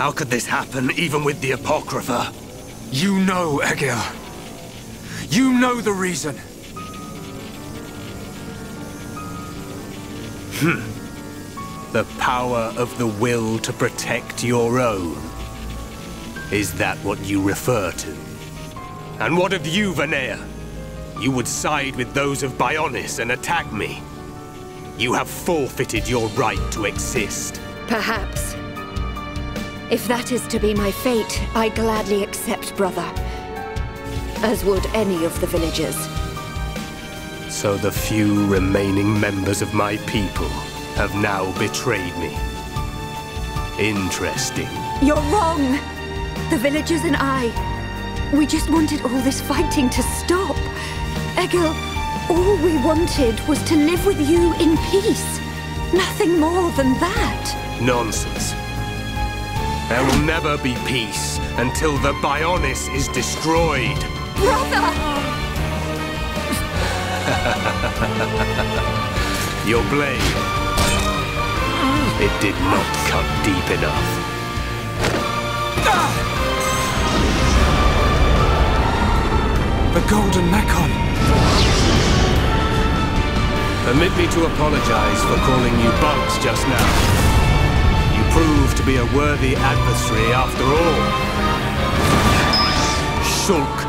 How could this happen, even with the Apocrypha? You know, Egil. You know the reason. Hmm. The power of the will to protect your own. Is that what you refer to? And what of you, Vanea? You would side with those of Bionis and attack me. You have forfeited your right to exist. Perhaps. If that is to be my fate, I gladly accept, brother. As would any of the villagers. So the few remaining members of my people have now betrayed me. Interesting. You're wrong! The villagers and I, we just wanted all this fighting to stop. Egil, all we wanted was to live with you in peace. Nothing more than that. Nonsense. There will never be peace until the Bionis is destroyed. Brother! Your blade. It did not cut deep enough. The Golden Mechon. Permit me to apologize for calling you Bugs just now. You proved to be a worthy adversary after all. Shulk